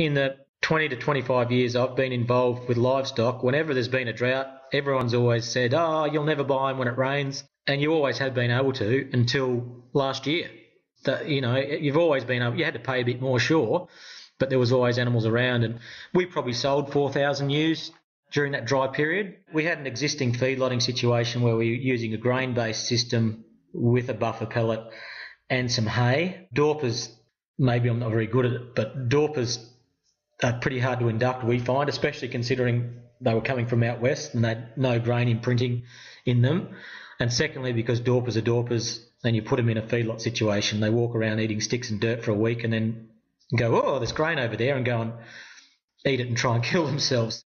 in the 20 to 25 years I've been involved with livestock, whenever there's been a drought, everyone's always said, oh, you'll never buy them when it rains. And you always have been able to until last year. That, you know, you've always been able, you had to pay a bit more, sure, but there was always animals around. And we probably sold 4,000 ewes during that dry period. We had an existing feedlotting situation where we were using a grain based system with a buffer pellet and some hay. Dorpers, maybe I'm not very good at it, but Dorpers are pretty hard to induct, we find, especially considering they were coming from out west and they had no grain imprinting in them. And secondly, because Dorpers are Dorpers and you put them in a feedlot situation, they walk around eating sticks and dirt for a week and then go, oh, there's grain over there and go and eat it and try and kill themselves.